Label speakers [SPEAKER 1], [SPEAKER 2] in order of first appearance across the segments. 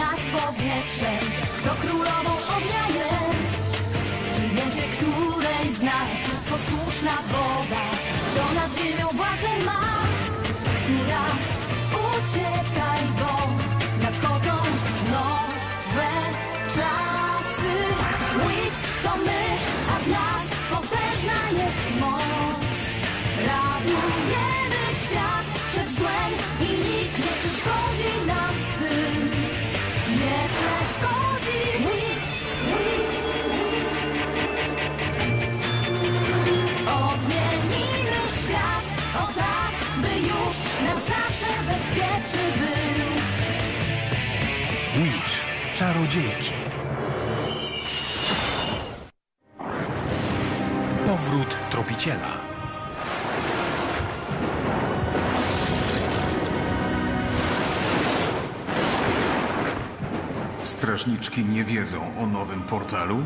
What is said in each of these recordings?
[SPEAKER 1] nad powietrzem, kto królową ognia jest. Czy wiecie, której z nas jest posłuszna woda,
[SPEAKER 2] Tropiciela.
[SPEAKER 3] Strażniczki nie wiedzą o nowym portalu?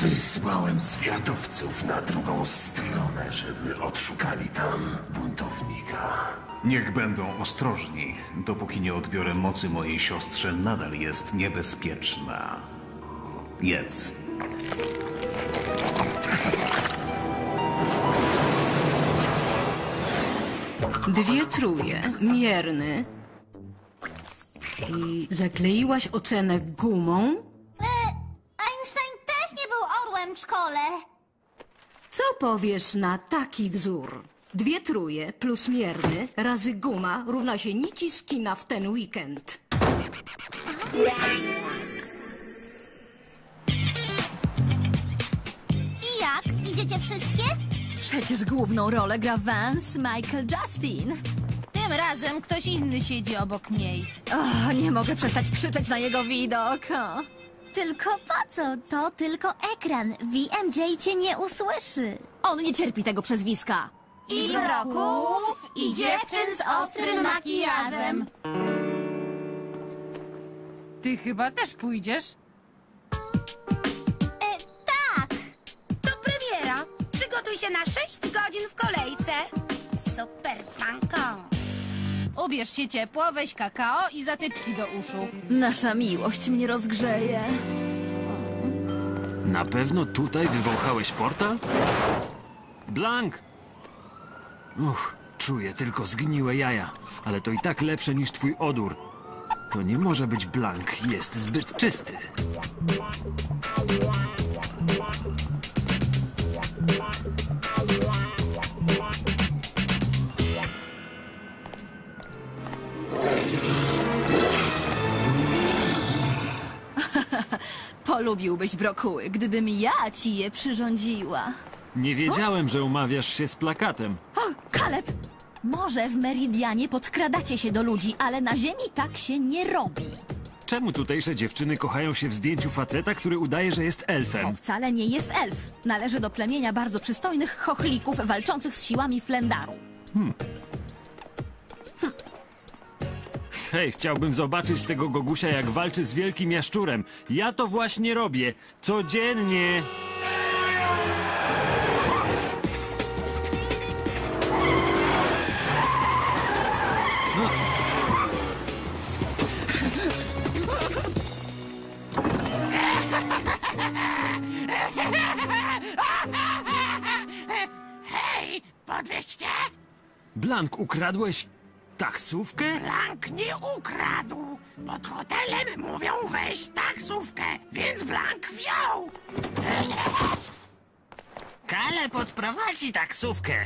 [SPEAKER 4] Wysłałem zwiadowców na drugą stronę, żeby odszukali tam buntownika.
[SPEAKER 3] Niech będą ostrożni. Dopóki nie odbiorę mocy mojej siostrze, nadal jest niebezpieczna. Jedz.
[SPEAKER 5] Dwie truje, mierny. I zakleiłaś ocenę gumą?
[SPEAKER 6] Einstein też nie był orłem w szkole.
[SPEAKER 5] Co powiesz na taki wzór? Dwie truje plus mierny razy guma równa się nici z kina w ten weekend.
[SPEAKER 6] I jak? Idziecie wszystkie?
[SPEAKER 1] Przecież główną rolę gra Vance Michael Justin.
[SPEAKER 7] Tym razem ktoś inny siedzi obok niej.
[SPEAKER 1] O, nie mogę przestać krzyczeć na jego widok. O.
[SPEAKER 6] Tylko po co? To tylko ekran. VMJ cię nie usłyszy.
[SPEAKER 1] On nie cierpi tego przezwiska.
[SPEAKER 7] I broków, i dziewczyn z ostrym makijażem. Ty chyba też pójdziesz?
[SPEAKER 8] Przygotuj się na 6 godzin w kolejce. Super fanko.
[SPEAKER 7] Ubierz się ciepło, weź kakao i zatyczki do uszu.
[SPEAKER 1] Nasza miłość mnie rozgrzeje.
[SPEAKER 9] Na pewno tutaj wywąchałeś portal? Blank! Uch, czuję tylko zgniłe jaja, ale to i tak lepsze niż twój odór. To nie może być Blank, jest zbyt czysty.
[SPEAKER 1] Polubiłbyś brokuły, gdybym ja ci je przyrządziła.
[SPEAKER 9] Nie wiedziałem, że umawiasz się z plakatem.
[SPEAKER 1] O, Kaleb! Może w Meridianie podkradacie się do ludzi, ale na Ziemi tak się nie robi.
[SPEAKER 9] Czemu tutejsze dziewczyny kochają się w zdjęciu faceta, który udaje, że jest
[SPEAKER 1] To
[SPEAKER 9] elfem?
[SPEAKER 1] wcale nie jest elf. Należy do plemienia bardzo przystojnych chochlików walczących z siłami Flendaru.
[SPEAKER 9] Hej, chciałbym zobaczyć tego Gogusia, jak walczy z wielkim jaszczurem. Ja to właśnie robię. Codziennie.
[SPEAKER 4] Hej, podwieźcie!
[SPEAKER 9] Blank, ukradłeś taksówkę?
[SPEAKER 4] Blank nie ukradł. Pod hotelem mówią weź taksówkę, więc Blank wziął.
[SPEAKER 10] Kale podprowadzi taksówkę.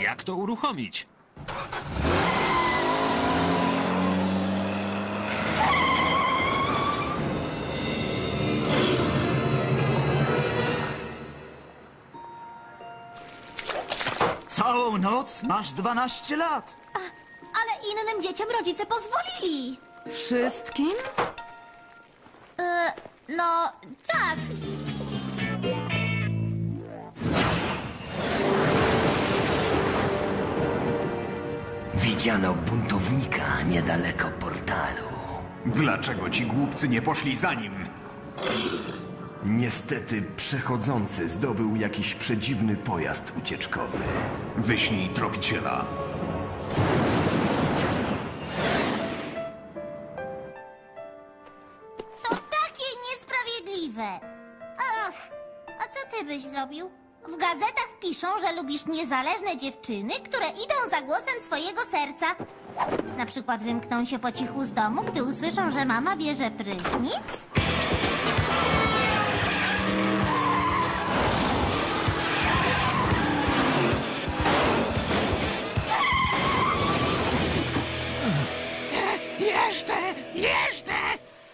[SPEAKER 9] Jak to uruchomić?
[SPEAKER 10] Całą noc masz 12 lat.
[SPEAKER 6] Ale innym dzieciom rodzice pozwolili.
[SPEAKER 1] Wszystkim?
[SPEAKER 6] E, no, tak.
[SPEAKER 4] Widziano buntownika niedaleko portalu.
[SPEAKER 3] Dlaczego ci głupcy nie poszli za nim?
[SPEAKER 11] Niestety przechodzący zdobył jakiś przedziwny pojazd ucieczkowy.
[SPEAKER 3] Wyślij tropiciela.
[SPEAKER 6] To takie niesprawiedliwe. Och, a co ty byś zrobił? W gazetach piszą, że lubisz niezależne dziewczyny, które idą za głosem swojego serca. Na przykład wymkną się po cichu z domu, gdy usłyszą, że mama bierze prysznic?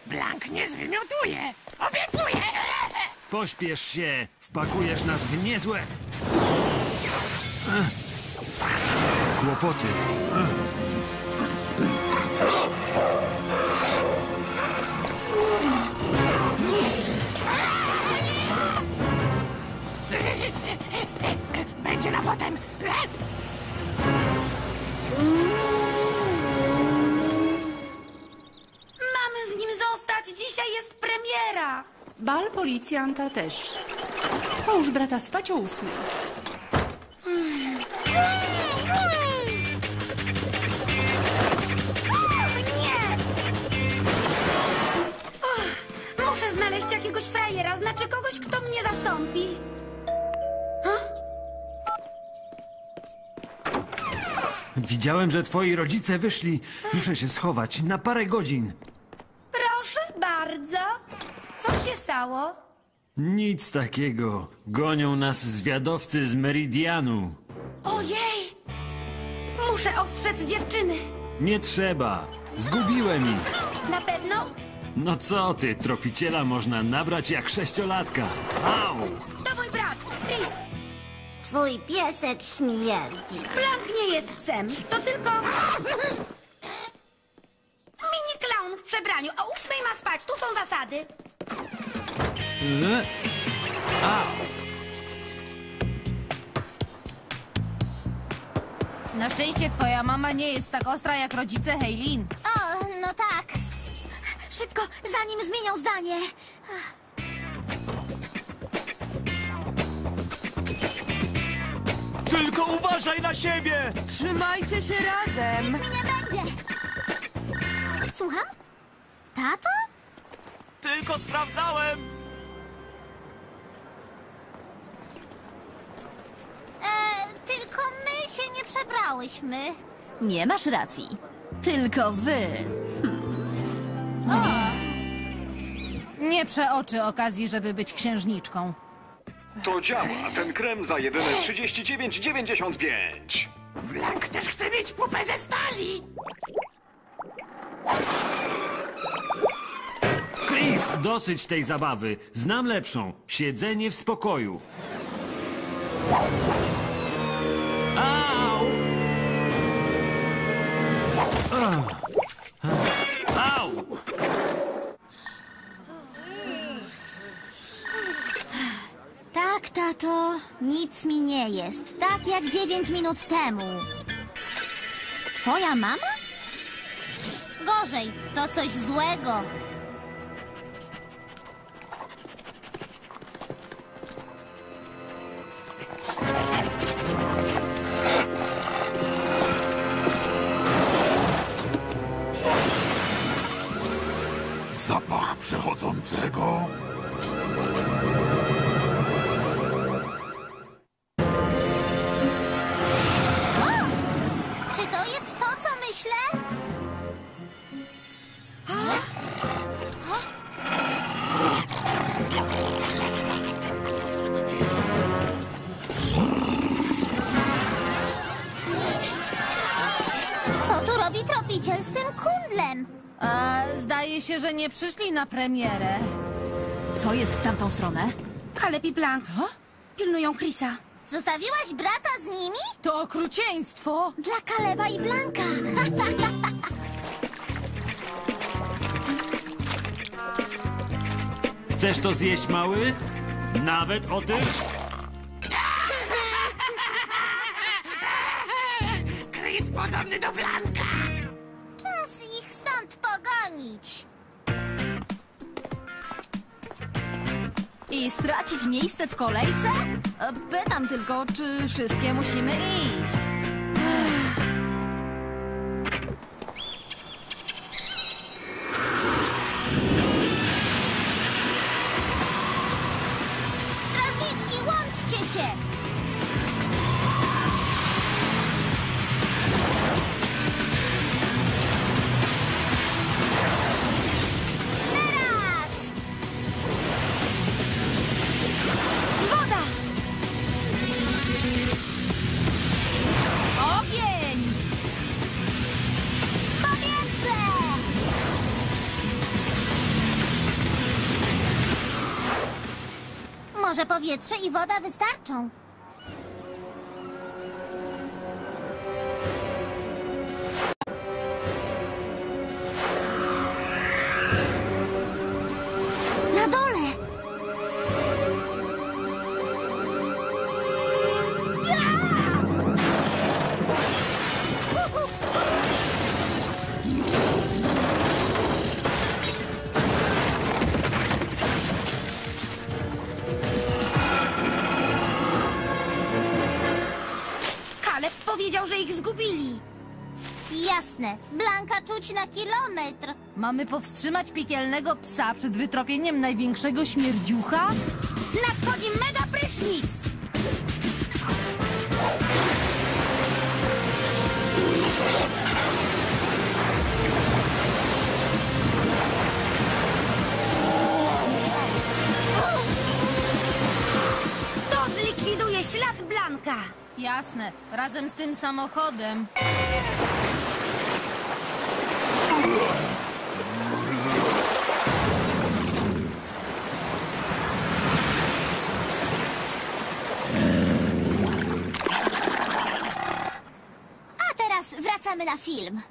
[SPEAKER 4] Blank nie zwymiotuje! Obiecuję!
[SPEAKER 9] Pośpiesz się, wpakujesz nas w niezłe... Kłopoty.
[SPEAKER 4] Będzie na potem!
[SPEAKER 8] Dzisiaj jest premiera.
[SPEAKER 12] Bal policjanta też. Połóż brata spać o ósmej.
[SPEAKER 8] Och, nie! Och, muszę znaleźć jakiegoś frajera, znaczy kogoś, kto mnie zastąpi.
[SPEAKER 9] Widziałem, że twoi rodzice wyszli. Muszę się schować na parę godzin.
[SPEAKER 8] Bardzo. Co się stało?
[SPEAKER 9] Nic takiego. Gonią nas zwiadowcy z Meridianu.
[SPEAKER 8] Ojej! Muszę ostrzec dziewczyny.
[SPEAKER 9] Nie trzeba. Zgubiłem ich.
[SPEAKER 8] Na pewno?
[SPEAKER 9] No co ty, tropiciela można nabrać jak sześciolatka. Au!
[SPEAKER 8] To mój brat, Chris.
[SPEAKER 6] Twój piesek śmierdzi.
[SPEAKER 8] Blank nie jest psem, to tylko... Mini clown w przebraniu. O spać, tu są zasady.
[SPEAKER 7] Na szczęście twoja mama nie jest tak ostra jak rodzice Heilin.
[SPEAKER 6] O, no tak. Szybko, zanim zmienią zdanie.
[SPEAKER 10] Tylko uważaj na siebie!
[SPEAKER 7] Trzymajcie się razem!
[SPEAKER 6] Mi nie będzie. Słucham? Tato?
[SPEAKER 10] Tylko sprawdzałem!
[SPEAKER 6] E, tylko my się nie przebrałyśmy.
[SPEAKER 7] Nie masz racji. Tylko wy. Nie przeoczy okazji, żeby być księżniczką.
[SPEAKER 13] To działa. Ten krem za jedyne 39,95.
[SPEAKER 4] Blank też chce mieć pupę ze stali!
[SPEAKER 9] Chris, dosyć tej zabawy. Znam lepszą. Siedzenie w spokoju. Au! Au!
[SPEAKER 6] Tak, tato, nic mi nie jest. Tak jak dziewięć minut temu. Twoja mama? Gorzej, to coś złego.
[SPEAKER 7] Się, że nie przyszli na premierę. Co jest w tamtą stronę?
[SPEAKER 8] Kaleb i Blank. Pilnują Chrisa.
[SPEAKER 6] Zostawiłaś brata z nimi?
[SPEAKER 7] To okrucieństwo!
[SPEAKER 6] Dla Kaleba i Blanka.
[SPEAKER 9] Chcesz to zjeść, mały? Nawet o tym?
[SPEAKER 7] I stracić miejsce w kolejce? E, Pytam tylko, czy wszystkie musimy iść.
[SPEAKER 6] Strażniczki, łączcie się! Może powietrze i woda wystarczą.
[SPEAKER 7] Mamy powstrzymać piekielnego psa przed wytropieniem największego śmierdziucha?
[SPEAKER 8] Nadchodzi mega prysznic! To zlikwiduje ślad Blanka.
[SPEAKER 7] Jasne, razem z tym samochodem.
[SPEAKER 6] A teraz wracamy na film.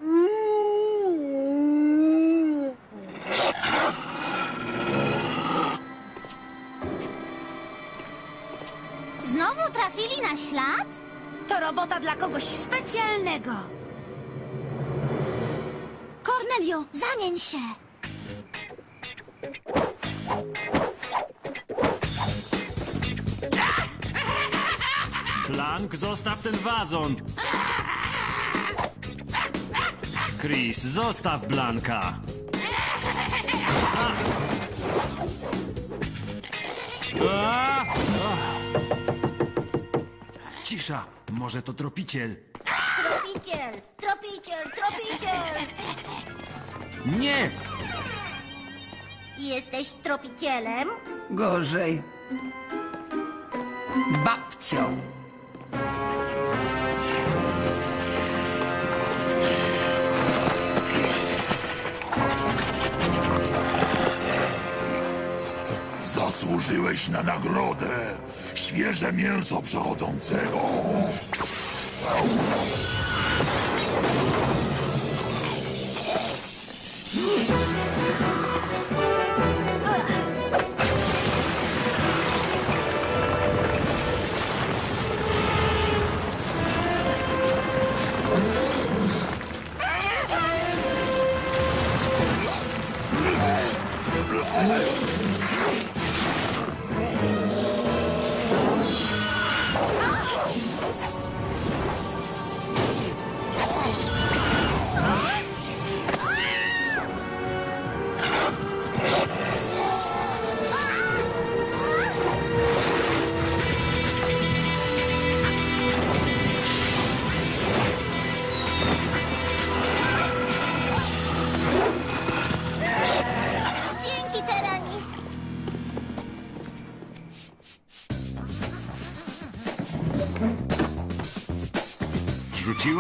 [SPEAKER 6] Znowu trafili na ślad?
[SPEAKER 8] To robota dla kogoś specjalnego.
[SPEAKER 6] Cornelio, zamień się.
[SPEAKER 9] Blank, zostaw ten wazon! Chris, zostaw Blanka! A! A! A! Cisza, może to tropiciel.
[SPEAKER 6] Tropiciel, tropiciel, tropiciel.
[SPEAKER 9] Nie!
[SPEAKER 6] Jesteś tropicielem?
[SPEAKER 12] Gorzej. Babcią.
[SPEAKER 14] Zasłużyłeś na nagrodę. Świeże mięso przechodzącego.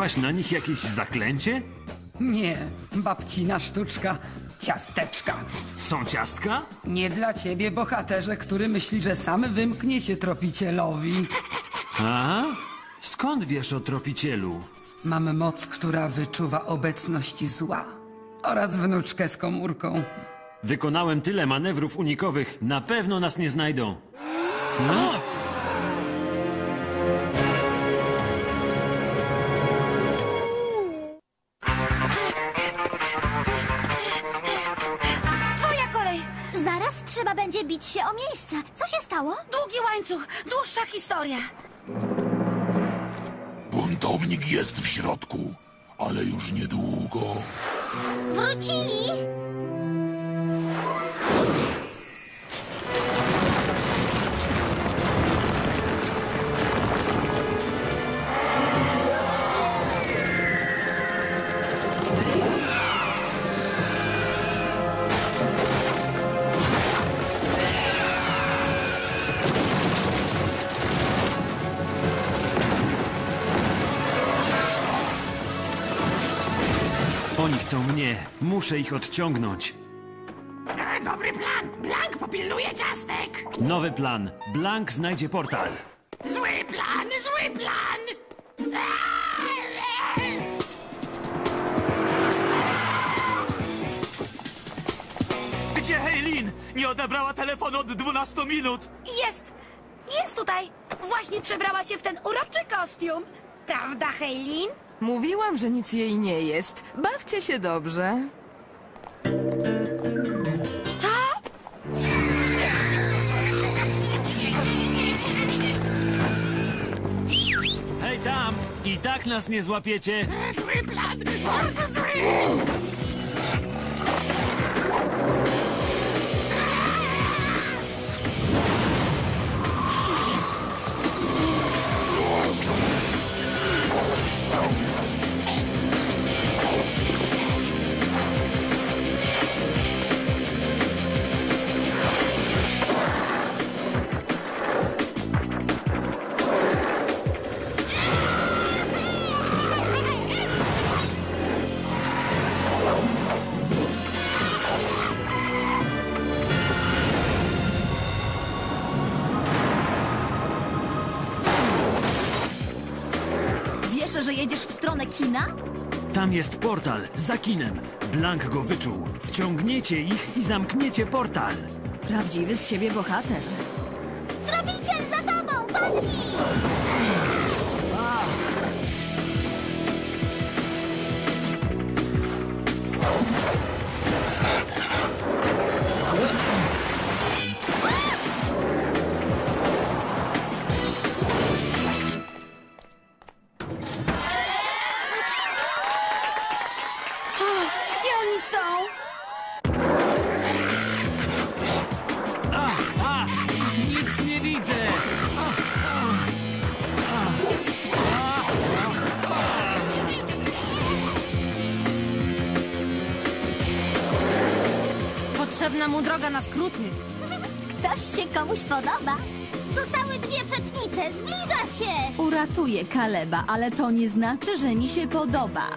[SPEAKER 9] Rzuciłaś na nich jakieś zaklęcie?
[SPEAKER 12] Nie, babcina sztuczka. Ciasteczka.
[SPEAKER 9] Są ciastka?
[SPEAKER 12] Nie dla ciebie, bohaterze, który myśli, że sam wymknie się tropicielowi.
[SPEAKER 9] A? Skąd wiesz o tropicielu?
[SPEAKER 12] Mam moc, która wyczuwa obecność zła. Oraz wnuczkę z komórką.
[SPEAKER 9] Wykonałem tyle manewrów unikowych, na pewno nas nie znajdą. No?
[SPEAKER 6] Trzeba będzie bić się o miejsce. Co się stało?
[SPEAKER 8] Długi łańcuch, dłuższa historia.
[SPEAKER 14] Buntownik jest w środku, ale już niedługo.
[SPEAKER 6] Wrócili!
[SPEAKER 9] Muszę ich odciągnąć.
[SPEAKER 4] E, dobry plan. Blank popilnuje ciastek.
[SPEAKER 9] Nowy plan. Blank znajdzie portal.
[SPEAKER 4] Zły plan, zły plan. Eee!
[SPEAKER 10] Gdzie Heilin? Nie odebrała telefonu od 12 minut.
[SPEAKER 8] Jest! Jest tutaj! Właśnie przebrała się w ten uroczy kostium. Prawda, Hejlin?
[SPEAKER 15] Mówiłam, że nic jej nie jest. Bawcie się dobrze.
[SPEAKER 9] I tak nas nie złapiecie.
[SPEAKER 4] Zły plan, bardzo zły.
[SPEAKER 7] Kina?
[SPEAKER 9] Tam jest portal, za kinem. Blank go wyczuł. Wciągniecie ich i zamkniecie portal.
[SPEAKER 7] Prawdziwy z ciebie bohater.
[SPEAKER 6] Tropiciel za tobą! Padnij!
[SPEAKER 7] Mu droga na skróty.
[SPEAKER 6] Ktoś się komuś podoba. Zostały dwie przecznice, zbliża się!
[SPEAKER 7] Uratuję Kaleba, ale to nie znaczy, że mi się podoba.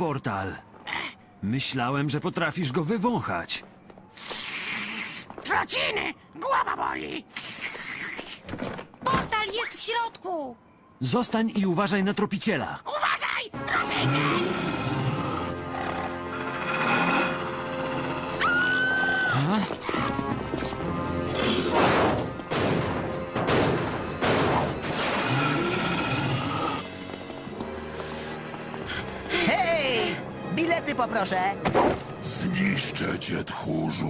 [SPEAKER 8] Portal?
[SPEAKER 9] Myślałem, że potrafisz go wywąchać.
[SPEAKER 4] Trociny! Głowa boli!
[SPEAKER 8] Portal jest w środku.
[SPEAKER 9] Zostań i uważaj na tropiciela.
[SPEAKER 4] Uważaj! Tropiciel!
[SPEAKER 16] Poproszę.
[SPEAKER 14] Zniszczę cię, tchórzu.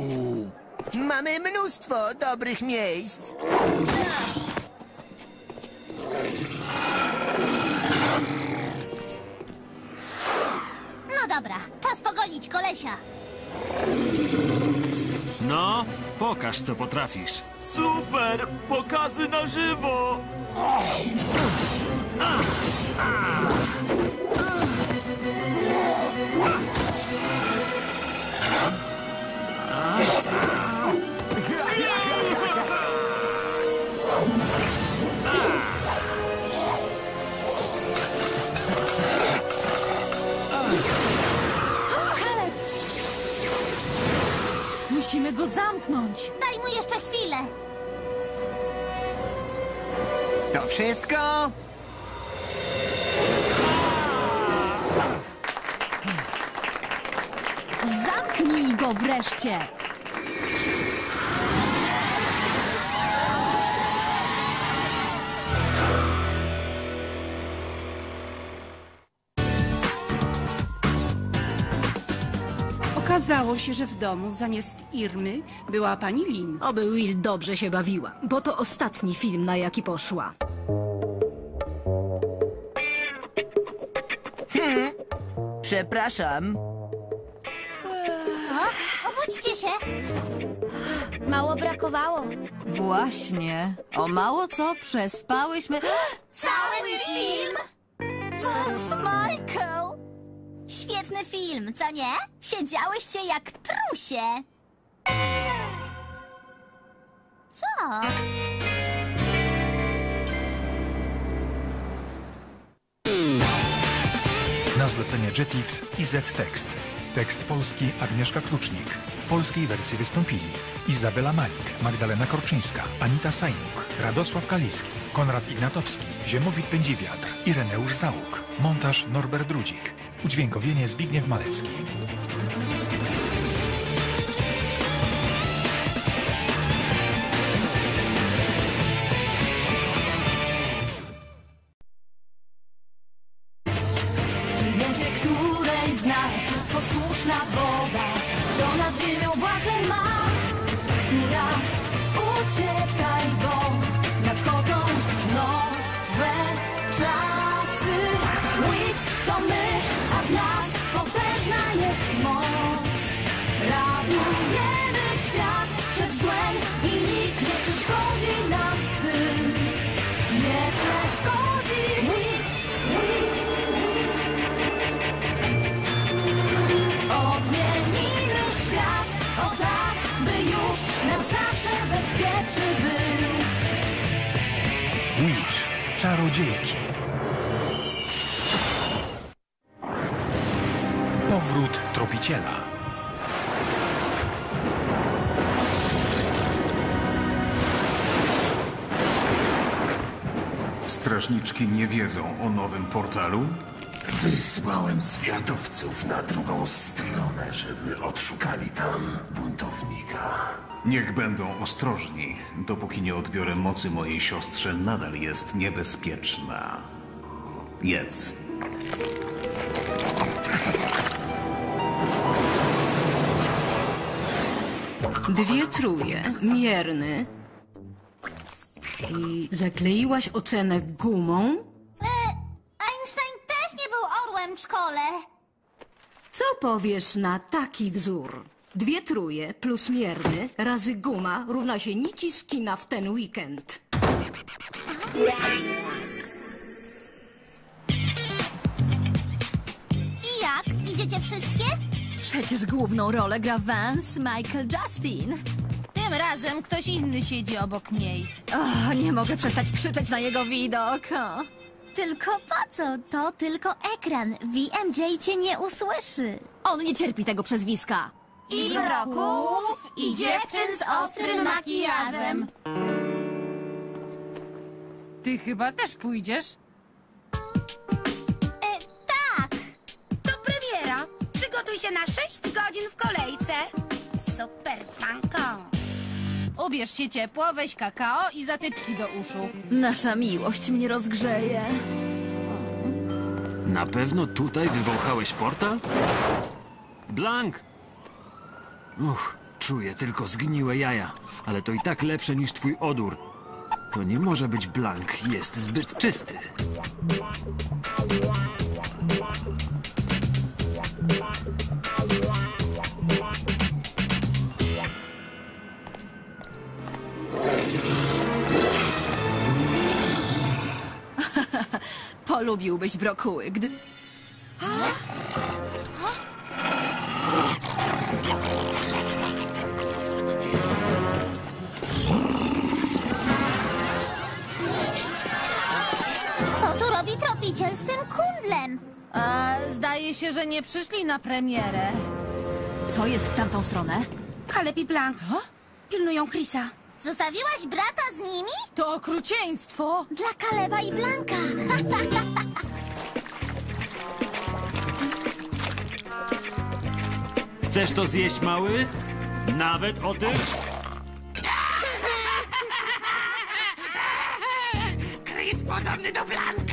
[SPEAKER 16] Mamy mnóstwo dobrych miejsc.
[SPEAKER 6] No dobra, czas pogonić kolesia.
[SPEAKER 9] No, pokaż co potrafisz.
[SPEAKER 10] Super! Pokazy na żywo!
[SPEAKER 1] Musimy go zamknąć.
[SPEAKER 6] Daj mu jeszcze chwilę.
[SPEAKER 16] To wszystko?
[SPEAKER 1] Zamknij go wreszcie!
[SPEAKER 17] Okazało się, że w domu zamiast Irmy była pani Lin.
[SPEAKER 5] Oby Will dobrze się bawiła, bo to ostatni film, na jaki poszła.
[SPEAKER 16] Hmm. Przepraszam.
[SPEAKER 6] Obudźcie się.
[SPEAKER 8] Mało brakowało.
[SPEAKER 1] Właśnie. O mało co przespałyśmy.
[SPEAKER 6] Cały film?
[SPEAKER 1] Vance Michael!
[SPEAKER 6] Świetny film, co nie? Siedziałyście jak trusie. Co?
[SPEAKER 2] Na zlecenie Jetix i Z-Tekst. Tekst polski Agnieszka Klucznik. W polskiej wersji wystąpili Izabela Malik, Magdalena Korczyńska, Anita Sajnuk, Radosław Kaliski, Konrad Ignatowski, Ziemowit Pędziwiatr, Ireneusz Załuk. Montaż Norbert Drudzik. Udźwiękowienie Zbigniew Malecki. Tropiciela.
[SPEAKER 3] Strażniczki nie wiedzą o nowym portalu?
[SPEAKER 14] Wysłałem zwiadowców na drugą stronę, żeby odszukali tam buntownika.
[SPEAKER 3] Niech będą ostrożni. Dopóki nie odbiorę mocy mojej siostrze, nadal jest niebezpieczna. Jedz.
[SPEAKER 5] Dwie truje, mierny. I zakleiłaś ocenę gumą?
[SPEAKER 6] E, Einstein też nie był orłem w szkole.
[SPEAKER 5] Co powiesz na taki wzór? Dwie truje plus mierny razy guma równa się nici z kina w ten weekend.
[SPEAKER 6] I jak? Idziecie wszystkie?
[SPEAKER 1] Przecież główną rolę gra Vance Michael Justin.
[SPEAKER 7] Tym razem ktoś inny siedzi obok niej.
[SPEAKER 1] O, nie mogę przestać krzyczeć na jego widok. O.
[SPEAKER 6] Tylko po co? To tylko ekran. VMJ cię nie usłyszy.
[SPEAKER 1] On nie cierpi tego przezwiska.
[SPEAKER 7] I mroków, i dziewczyn z ostrym makijażem.
[SPEAKER 17] Ty chyba też pójdziesz?
[SPEAKER 8] Się na 6 godzin w kolejce. Super fanko.
[SPEAKER 7] Ubierz się ciepło, weź kakao i zatyczki do uszu.
[SPEAKER 1] Nasza miłość mnie rozgrzeje.
[SPEAKER 9] Na pewno tutaj wywąchałeś portal? Blank! Uch, czuję tylko zgniłe jaja, ale to i tak lepsze niż twój odór. To nie może być Blank, jest zbyt czysty.
[SPEAKER 1] Polubiłbyś brokuły, gdy...
[SPEAKER 6] Co tu robi tropiciel z tym kundlem?
[SPEAKER 7] A zdaje się, że nie przyszli na premierę.
[SPEAKER 1] Co jest w tamtą stronę?
[SPEAKER 8] Kaleb i Blank pilnują Chrisa.
[SPEAKER 6] Zostawiłaś brata z nimi?
[SPEAKER 7] To okrucieństwo!
[SPEAKER 6] Dla Kaleba i Blanka.
[SPEAKER 9] Chcesz to zjeść, mały? Nawet o tym?
[SPEAKER 4] Chris podobny do Blanka.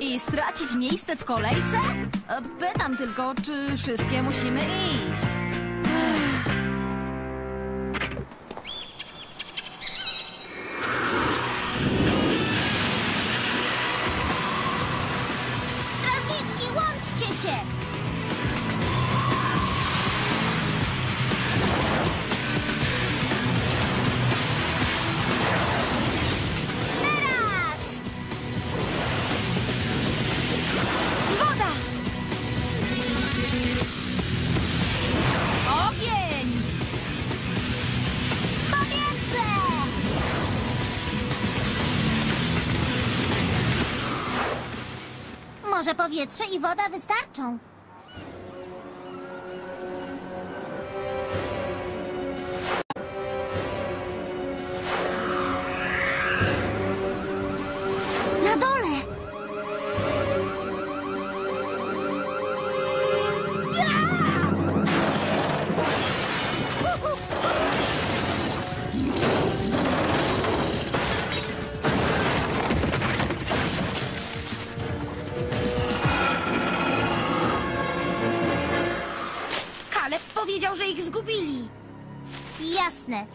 [SPEAKER 7] I stracić miejsce w kolejce? E, Pytam tylko, czy wszystkie musimy iść.
[SPEAKER 6] Powietrze i woda wystarczą.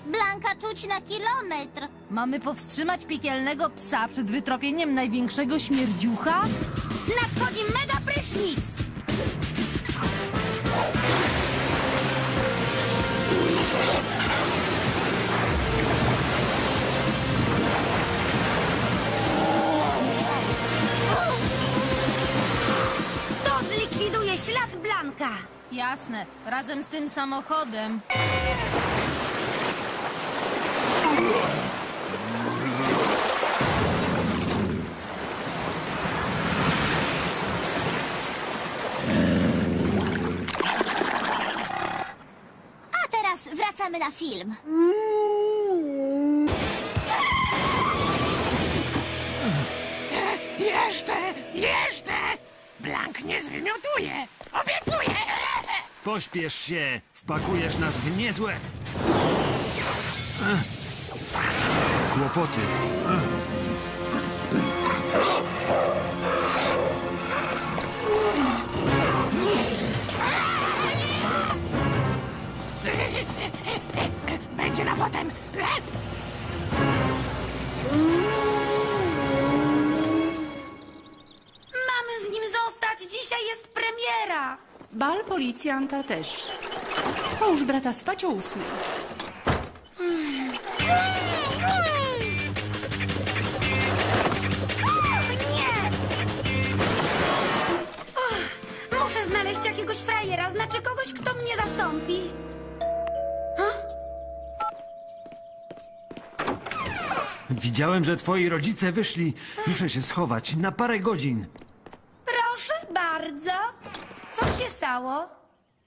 [SPEAKER 6] Blanka czuć na kilometr.
[SPEAKER 7] Mamy powstrzymać piekielnego psa przed wytropieniem największego śmierdziucha?
[SPEAKER 8] Nadchodzi mega prysznic! To zlikwiduje ślad Blanka.
[SPEAKER 7] Jasne, razem z tym samochodem.
[SPEAKER 6] A teraz wracamy na film.
[SPEAKER 4] Jeszcze, jeszcze! Blank nie zwymiotuje. Obiecuję.
[SPEAKER 9] Pośpiesz się, wpakujesz nas w niezłe... Ech. Kłopoty. Ech.
[SPEAKER 4] Potem.
[SPEAKER 8] Mamy z nim zostać. Dzisiaj jest premiera.
[SPEAKER 17] Bal policjanta też. Połóż brata spać o ósmej.
[SPEAKER 8] Och, nie! Och, muszę znaleźć jakiegoś frajera, znaczy kogoś, kto mnie zastąpi.
[SPEAKER 9] Widziałem, że twoi rodzice wyszli. Muszę się schować na parę godzin.
[SPEAKER 8] Proszę bardzo. Co się stało?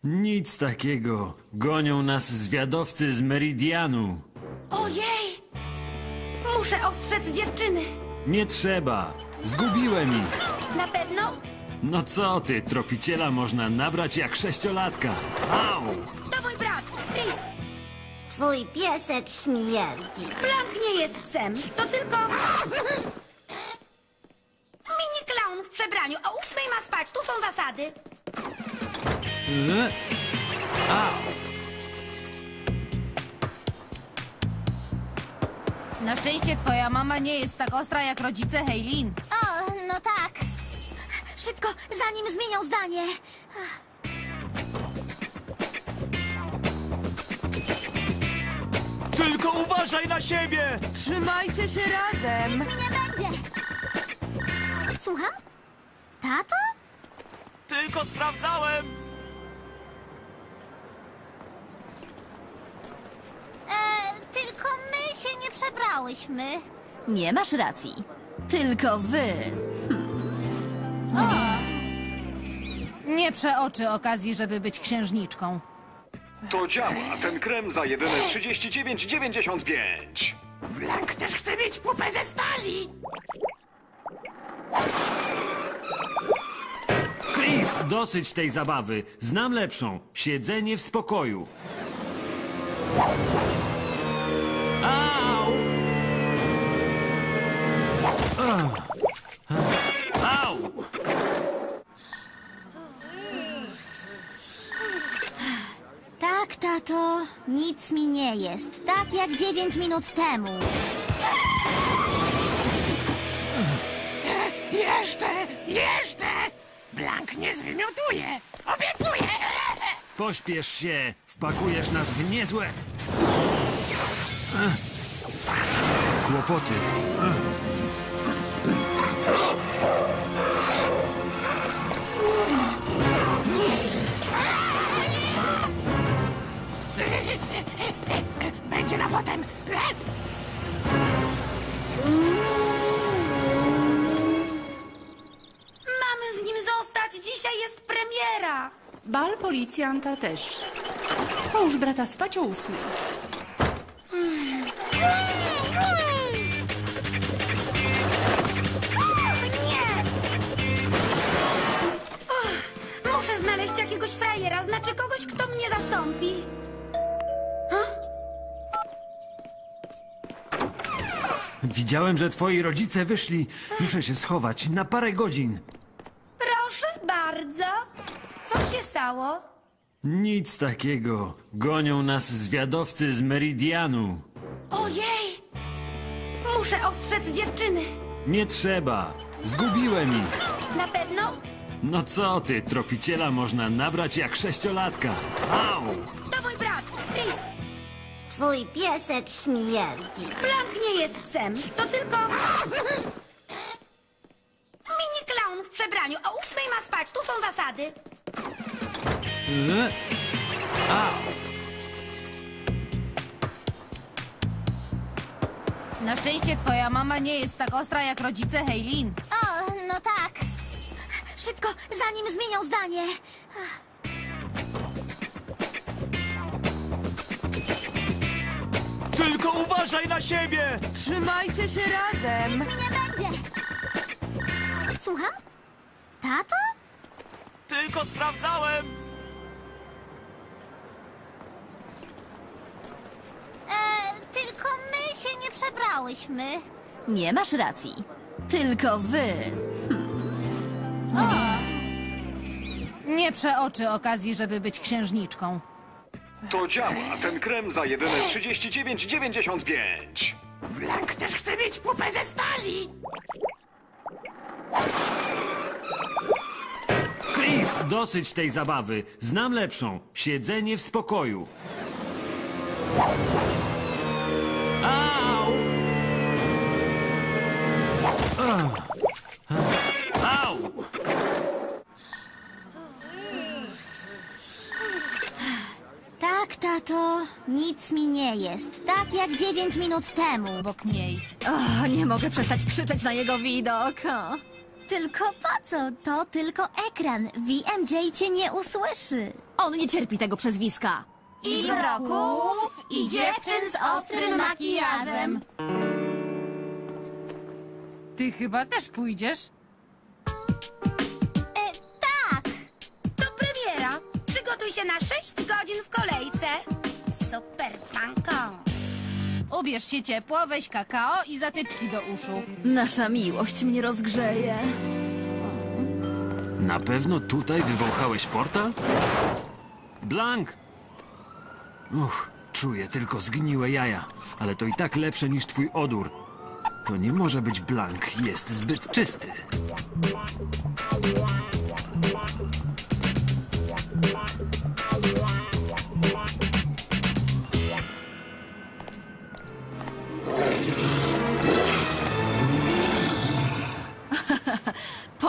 [SPEAKER 9] Nic takiego. Gonią nas zwiadowcy z Meridianu.
[SPEAKER 8] Ojej! Muszę ostrzec dziewczyny.
[SPEAKER 9] Nie trzeba. Zgubiłem ich.
[SPEAKER 8] Na pewno?
[SPEAKER 9] No co ty, tropiciela można nabrać jak sześciolatka. Au!
[SPEAKER 6] Twój piesek śmierdzi.
[SPEAKER 8] Blank nie jest psem. To tylko... Mini clown w przebraniu. O ósmej ma spać. Tu są zasady.
[SPEAKER 7] Na szczęście twoja mama nie jest tak ostra jak rodzice Heilin.
[SPEAKER 6] O, no tak. Szybko, zanim zmienią zdanie.
[SPEAKER 10] Tylko uważaj na siebie!
[SPEAKER 15] Trzymajcie się razem!
[SPEAKER 6] Nic mi nie będzie. Słucham? Tato?
[SPEAKER 10] Tylko sprawdzałem!
[SPEAKER 6] E, tylko my się nie przebrałyśmy.
[SPEAKER 7] Nie masz racji. Tylko wy.
[SPEAKER 6] O,
[SPEAKER 7] Nie przeoczy okazji, żeby być księżniczką.
[SPEAKER 13] To działa. Ten krem za jedyne 39,95.
[SPEAKER 4] Blank też chce mieć pupę ze stali.
[SPEAKER 9] Chris, dosyć tej zabawy. Znam lepszą. Siedzenie w spokoju.
[SPEAKER 18] Tato, nic mi nie jest. Tak jak dziewięć minut temu.
[SPEAKER 4] Jeszcze, jeszcze! Blank nie zwymiotuje. Obiecuję.
[SPEAKER 9] Pośpiesz się. Wpakujesz nas w niezłe... Kłopoty.
[SPEAKER 8] Dzisiaj jest premiera.
[SPEAKER 17] Bal policjanta też. Połóż brata spać o ósmej.
[SPEAKER 8] Och, nie! Och, muszę znaleźć jakiegoś frajera, znaczy kogoś, kto mnie zastąpi.
[SPEAKER 9] Widziałem, że twoi rodzice wyszli. Muszę się schować na parę godzin.
[SPEAKER 8] Bardzo. Co się stało?
[SPEAKER 9] Nic takiego. Gonią nas zwiadowcy z Meridianu.
[SPEAKER 8] Ojej! Muszę ostrzec dziewczyny.
[SPEAKER 9] Nie trzeba. Zgubiłem ich.
[SPEAKER 8] Na pewno?
[SPEAKER 9] No co ty, tropiciela można nabrać jak sześciolatka. Au!
[SPEAKER 8] To mój brat, Chris.
[SPEAKER 18] Twój piesek śmierdzi.
[SPEAKER 8] Blank nie jest psem. To tylko... Przebraniu. O ósmej ma spać. Tu są zasady.
[SPEAKER 9] Au!
[SPEAKER 7] Na szczęście twoja mama nie jest tak ostra jak rodzice Heilin.
[SPEAKER 18] O, no tak. Szybko, zanim zmienią zdanie.
[SPEAKER 10] Tylko uważaj na siebie!
[SPEAKER 19] Trzymajcie się razem!
[SPEAKER 18] Nic mi nie będzie. Słucham? Tato?
[SPEAKER 10] Tylko sprawdzałem!
[SPEAKER 18] E, tylko my się nie przebrałyśmy.
[SPEAKER 1] Nie masz racji. Tylko wy.
[SPEAKER 7] Nie przeoczy okazji, żeby być księżniczką.
[SPEAKER 13] To działa. Ten krem za jedyne 39,95.
[SPEAKER 4] Blank też chce mieć pupę ze stali.
[SPEAKER 9] Dosyć tej zabawy. Znam lepszą. Siedzenie w spokoju. Au! Au!
[SPEAKER 18] Tak, tato, nic mi nie jest. Tak jak dziewięć minut temu.
[SPEAKER 7] Obok niej.
[SPEAKER 1] O, nie mogę przestać krzyczeć na jego widok. O.
[SPEAKER 18] Tylko po co? To tylko ekran. VMJ cię nie usłyszy.
[SPEAKER 1] On nie cierpi tego przezwiska.
[SPEAKER 20] I broków, i dziewczyn z ostrym makijażem.
[SPEAKER 7] Ty chyba też pójdziesz?
[SPEAKER 18] E, tak.
[SPEAKER 8] To premiera. Przygotuj się na 6 godzin w kolejce. Super fanko.
[SPEAKER 7] Ubierz się ciepło, weź kakao i zatyczki do uszu.
[SPEAKER 1] Nasza miłość mnie rozgrzeje.
[SPEAKER 9] Na pewno tutaj wywąchałeś portal? Blank! Uch, czuję tylko zgniłe jaja, ale to i tak lepsze niż twój odór. To nie może być Blank, jest zbyt czysty.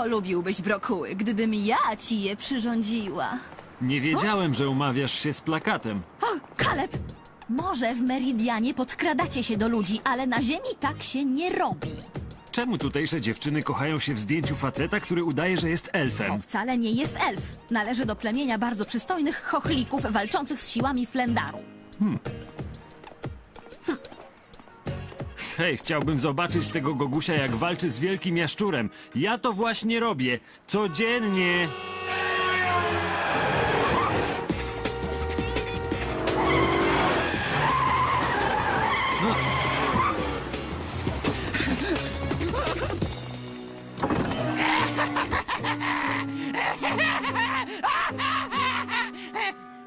[SPEAKER 1] Polubiłbyś brokuły, gdybym ja ci je przyrządziła.
[SPEAKER 9] Nie wiedziałem, że umawiasz się z plakatem.
[SPEAKER 1] O, Kaleb! Może w Meridianie podkradacie się do ludzi, ale na ziemi tak się nie robi.
[SPEAKER 9] Czemu tutejsze dziewczyny kochają się w zdjęciu faceta, który udaje, że jest
[SPEAKER 1] To
[SPEAKER 9] elfem?
[SPEAKER 1] wcale nie jest elf. Należy do plemienia bardzo przystojnych chochlików walczących z siłami Flendaru.
[SPEAKER 9] Hej, chciałbym zobaczyć tego Gogusia, jak walczy z wielkim jaszczurem. Ja to właśnie robię. Codziennie.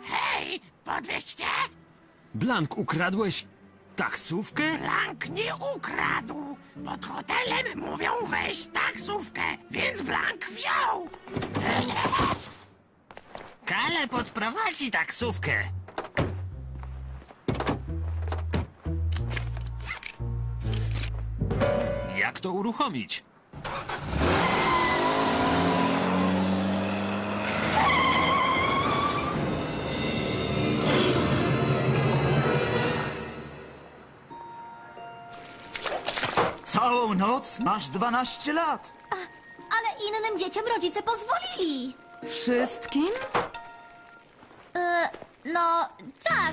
[SPEAKER 4] Hej, podwieźcie!
[SPEAKER 9] Blank, ukradłeś taksówkę?
[SPEAKER 4] Blank nie ukradł. Pod hotelem mówią weź taksówkę, więc Blank wziął.
[SPEAKER 10] Kale podprowadzi taksówkę.
[SPEAKER 9] Jak to uruchomić?
[SPEAKER 10] Całą noc masz 12 lat.
[SPEAKER 18] Ale innym dzieciom rodzice pozwolili.
[SPEAKER 15] Wszystkim?
[SPEAKER 18] E, no, tak.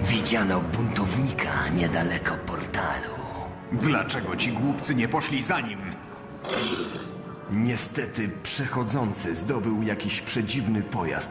[SPEAKER 11] Widziano buntownika niedaleko portalu.
[SPEAKER 3] Dlaczego ci głupcy nie poszli za nim?
[SPEAKER 11] Niestety przechodzący zdobył jakiś przedziwny pojazd